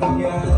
yeah.